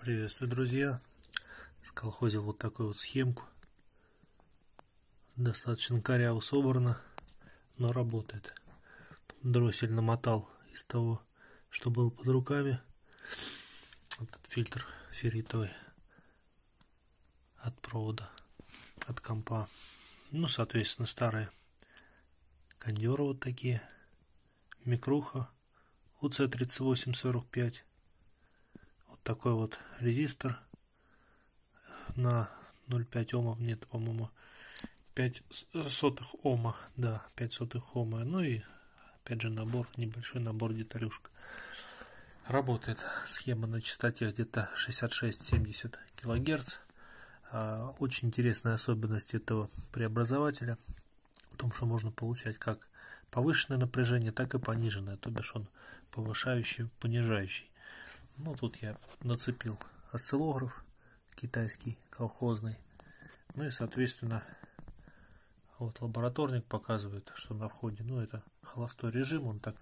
Приветствую, друзья! Сколхозил вот такую вот схемку. Достаточно коряво собрано, но работает. Дроссель намотал из того, что было под руками. Этот фильтр ферритовый от провода, от компа. Ну, соответственно, старые кондеры вот такие. Микруха УЦ3845 такой вот резистор на 0,5 омов, нет, по-моему, 5 сотых ома, да, 5 сотых ома, ну и опять же набор, небольшой набор деталюшка. Работает схема на частоте где-то 66-70 килогерц. А, очень интересная особенность этого преобразователя в том, что можно получать как повышенное напряжение, так и пониженное, то бишь он повышающий, понижающий. Ну, тут я нацепил осциллограф китайский, колхозный. Ну и, соответственно, вот лабораторник показывает, что на входе, ну, это холостой режим, он так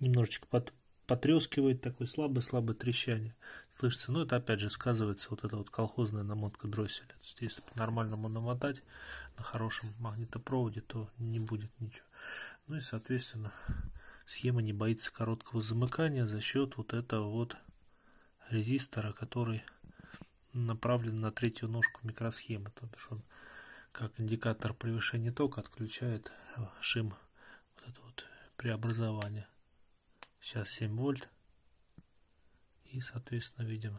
немножечко под, потрескивает, такой слабый-слабый трещание слышится. Но это, опять же, сказывается вот эта вот колхозная намотка дросселя. То есть, если по-нормальному намотать на хорошем магнитопроводе, то не будет ничего. Ну и, соответственно, схема не боится короткого замыкания за счет вот этого вот резистора, который направлен на третью ножку микросхемы. То бишь он как индикатор превышения тока отключает шим вот это вот преобразование. Сейчас 7 вольт. И, соответственно, видим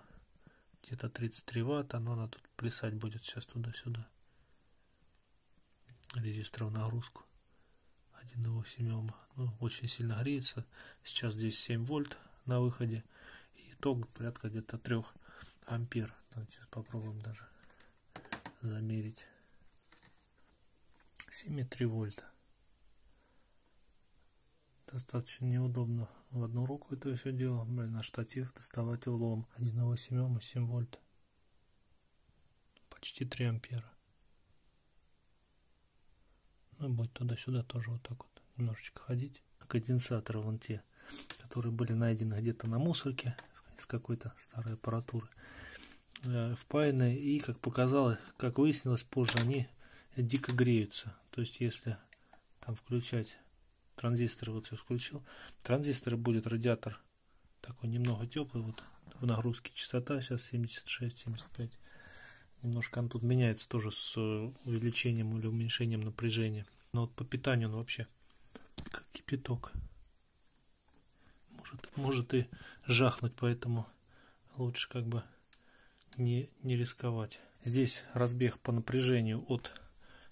где-то 33 ватт. Оно надо тут плясать будет сейчас туда-сюда. Резистор в нагрузку. 1,8 Ома. Ну, очень сильно греется. Сейчас здесь 7 вольт на выходе. И ток порядка где-то 3 ампер. Давайте попробуем даже замерить. 7,3 вольта. Достаточно неудобно в одну руку это все дело. Блин, на штатив доставать влом. 1,8 Ома, 7 вольт. Почти 3 ампера. Ну, будет туда-сюда тоже вот так вот немножечко ходить. Конденсаторы вон те, которые были найдены где-то на мусорке из какой-то старой аппаратуры, э, впаяны и, как показалось, как выяснилось позже, они дико греются. То есть, если там включать транзисторы, вот я включил, транзисторы будет радиатор такой немного теплый, вот в нагрузке частота сейчас 76-75 Немножко он тут меняется тоже с э, увеличением или уменьшением напряжения. Но вот по питанию он вообще как кипяток. Может, может и жахнуть, поэтому лучше как бы не, не рисковать. Здесь разбег по напряжению от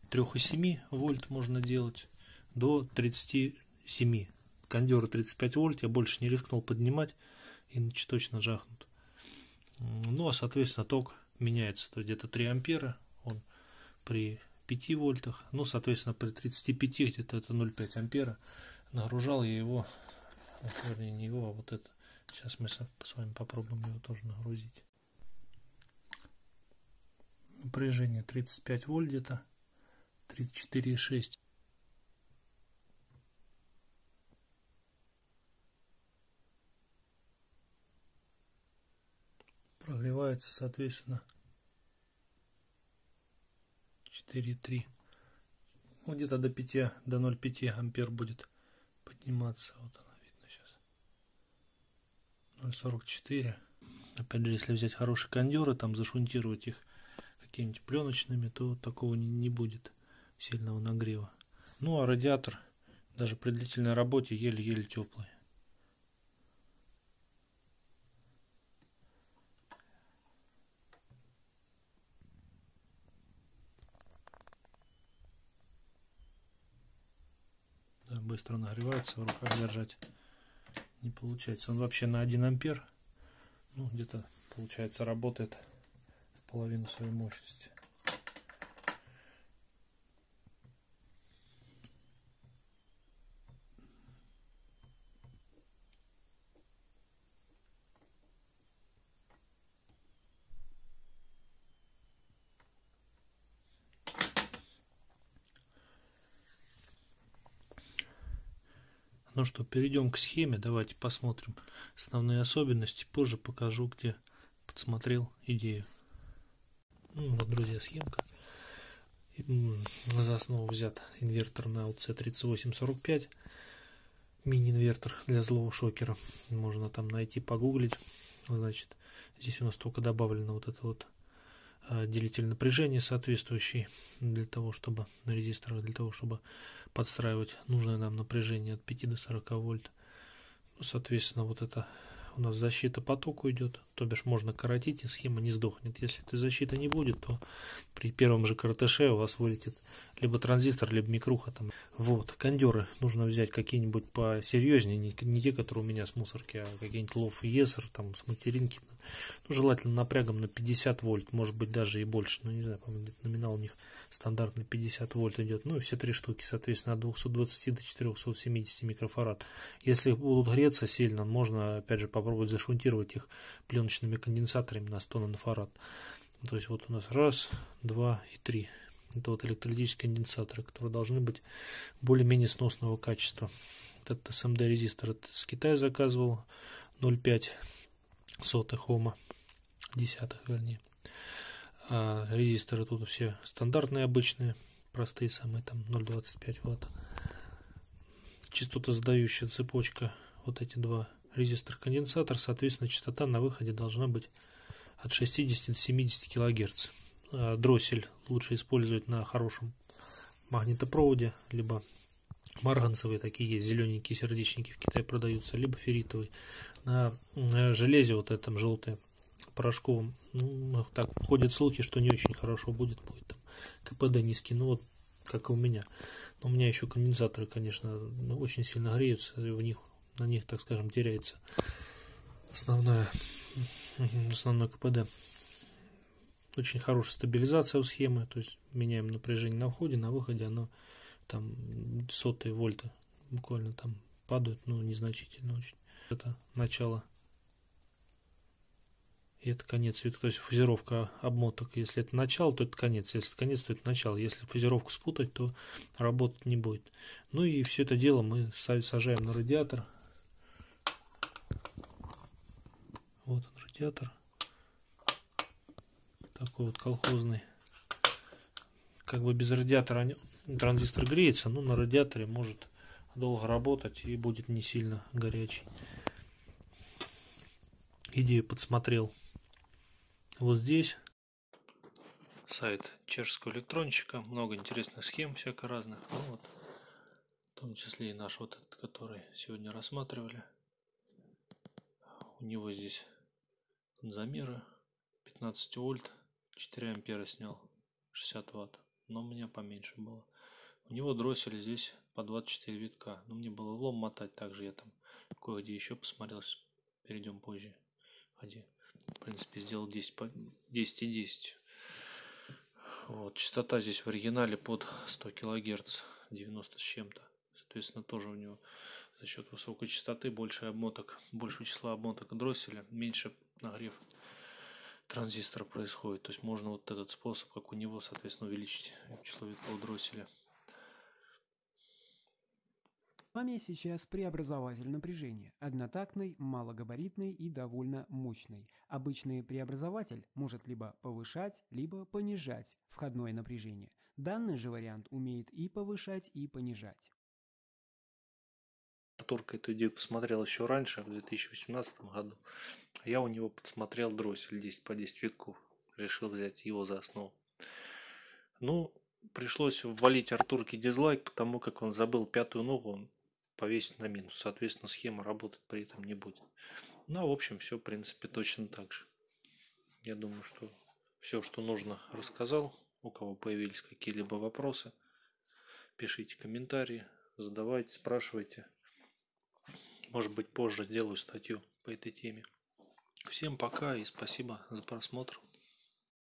3,7 вольт можно делать до 37. Кондеры 35 вольт я больше не рискнул поднимать, иначе точно жахнут. Ну а соответственно ток меняется то где-то 3 ампера, он при 5 вольтах, ну, соответственно, при 35 где-то это 0,5 ампера. Нагружал я его, вернее, не его, а вот это. Сейчас мы с вами попробуем его тоже нагрузить. Напряжение 35 вольт где-то, 34,6. Прогревается, соответственно, 4,3. Ну, где-то до 5, до 0,5 ампер будет подниматься. Вот она видно сейчас. 0,44. Опять же, если взять хорошие кондеры, там зашунтировать их какими-нибудь пленочными, то такого не, не будет сильного нагрева. Ну, а радиатор даже при длительной работе еле-еле теплый. Быстро нагревается, в руках держать не получается. Он вообще на 1 ампер, ну где-то получается работает в половину своей мощности. Ну что, перейдем к схеме. Давайте посмотрим основные особенности. Позже покажу, где подсмотрел идею. Ну, вот, друзья, схемка. За основу взят инвертор на UC3845. Мини-инвертор для злого шокера. Можно там найти, погуглить. Значит, здесь у нас только добавлено вот это вот делитель напряжения соответствующий для того, чтобы на резисторах, для того, чтобы подстраивать нужное нам напряжение от 5 до 40 вольт. Соответственно, вот это у нас защита потоку идет, то бишь можно коротить и схема не сдохнет. Если этой защиты не будет, то при первом же коротыше у вас вылетит либо транзистор, либо микруха там. Вот, кондеры нужно взять какие-нибудь посерьезнее, не, не те, которые у меня с мусорки, а какие-нибудь лов Есер, там с материнки. Ну, желательно напрягом на 50 вольт, может быть даже и больше, но не знаю, по-моему, номинал у них стандартный 50 вольт идет. Ну и все три штуки, соответственно, от 220 до 470 микрофарад. Если будут греться сильно, можно опять же попробовать зашунтировать их пленочными конденсаторами на 100 нанофарад. То есть вот у нас раз, два и три. Это вот электролитические конденсаторы, которые должны быть более-менее сносного качества. Вот этот SMD резистор это с Китая заказывал 0,5 сотых ома, десятых вернее. А резисторы тут все стандартные, обычные, простые самые, там 0,25 ватт. Частота задающая цепочка, вот эти два резистор-конденсатор, соответственно, частота на выходе должна быть от 60 до 70 кГц. А дроссель лучше использовать на хорошем магнитопроводе, либо марганцевые такие есть, зелененькие сердечники в Китае продаются, либо ферритовые. На железе вот этом желтое порошковым, ну, так ходят слухи, что не очень хорошо будет, будет там КПД низкий, ну вот как и у меня. Но у меня еще конденсаторы, конечно, ну, очень сильно греются, и в них, на них, так скажем, теряется основная, основной КПД. Очень хорошая стабилизация у схемы, то есть меняем напряжение на входе, на выходе оно там сотые вольта буквально там падают, ну незначительно очень. Это начало и это конец То есть фазировка обмоток, если это начало, то это конец. Если это конец, то это начало. Если фазировку спутать, то работать не будет. Ну и все это дело мы сажаем на радиатор. Вот он радиатор. Такой вот колхозный. Как бы без радиатора транзистор греется, но на радиаторе может долго работать и будет не сильно горячий. Идею подсмотрел вот здесь. Сайт чешского электронщика, много интересных схем всяко разных. Ну вот, в том числе и наш вот этот, который сегодня рассматривали. У него здесь замеры. 15 вольт, 4 ампера снял, 60 ватт, но у меня поменьше было. У него дроссель здесь по 24 витка, но мне было влом мотать, также я там кое-где еще посмотрел, перейдем позже. Ходи в принципе, сделал 10 по 10 и 10. Вот, частота здесь в оригинале под 100 кГц, 90 с чем-то. Соответственно, тоже у него за счет высокой частоты больше обмоток, больше числа обмоток дросселя, меньше нагрев транзистора происходит. То есть можно вот этот способ, как у него, соответственно, увеличить число витков дросселя. Вами сейчас преобразователь напряжения, однотактный, малогабаритный и довольно мощный. Обычный преобразователь может либо повышать, либо понижать входное напряжение. Данный же вариант умеет и повышать, и понижать. Торка эту идею посмотрел еще раньше, в 2018 году. Я у него подсмотрел дроссель 10 по 10 витков. Решил взять его за основу. Ну, пришлось ввалить Артурке дизлайк, потому как он забыл пятую ногу, он повесить на минус. Соответственно, схема работать при этом не будет. Ну, в общем, все, в принципе, точно так же. Я думаю, что все, что нужно, рассказал. У кого появились какие-либо вопросы, пишите комментарии, задавайте, спрашивайте. Может быть, позже сделаю статью по этой теме. Всем пока и спасибо за просмотр.